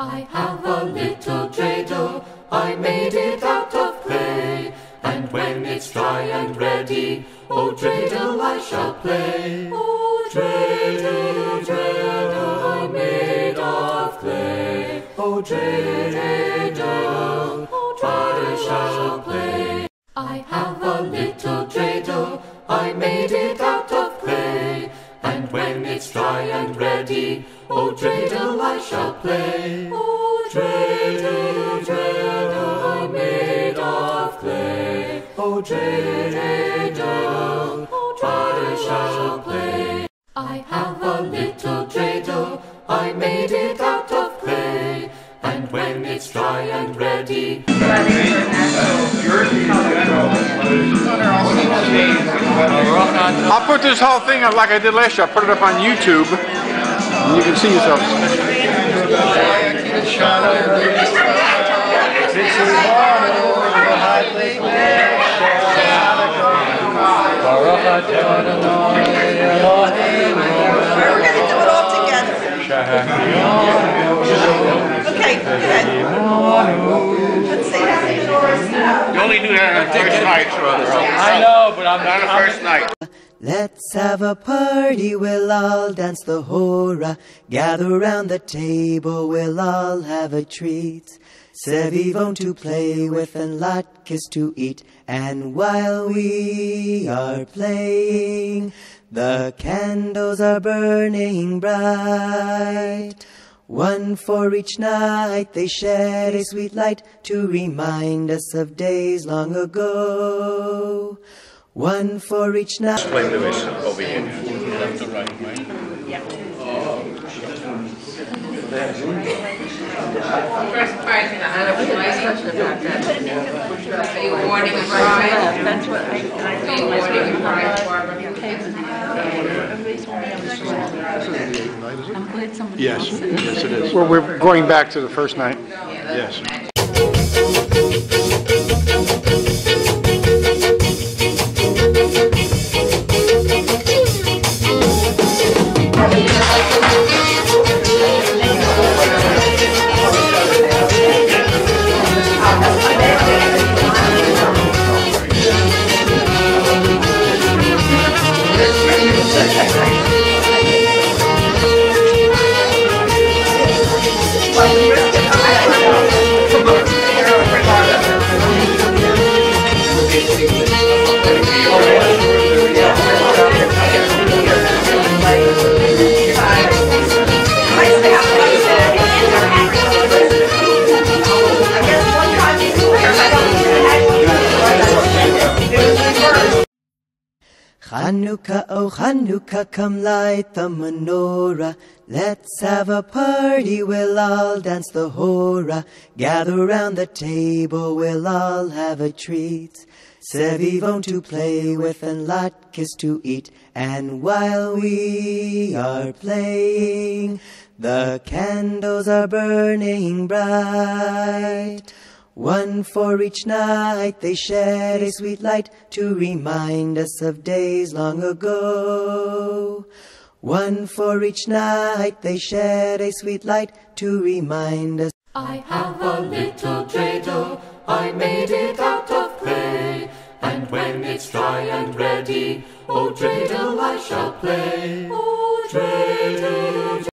I have a little dreidel, I made it out of clay. And when it's dry and ready, oh dreidel I shall play. Oh dreidel, dreidel, I made of clay. Oh dreidel, I shall play. I have a little dreidel, I made it out of clay. And when it's dry and ready, oh dreidel shall play. I made of clay. I shall play. I have a little dreidel, I made it out of clay. And when it's dry and ready, I'll put this whole thing up like I did last year. I'll put it up on YouTube. And you can see yourselves. We're gonna do it all together. Okay, go ahead. Let's see. You only do that on the first night, I know, but I'm Not the first night. Let's have a party, we'll all dance the hora. Gather round the table, we'll all have a treat. Sevivon to play with and latkes to eat. And while we are playing, the candles are burning bright. One for each night they shed a sweet light to remind us of days long ago. One for each night. Explain to us over here. That's what I? I'm glad somebody Yes, said. yes it is. Well, we're going back to the first night. Yes. Thank you. Chanukah, oh Chanukah, come light the menorah. Let's have a party, we'll all dance the hora. Gather round the table, we'll all have a treat. Sevivon to play with and latkes to eat. And while we are playing, the candles are burning bright. One for each night they shed a sweet light to remind us of days long ago. One for each night they shed a sweet light to remind us. I have a little dreidel, I made it out of clay. And when it's dry and ready, oh dreidel I shall play.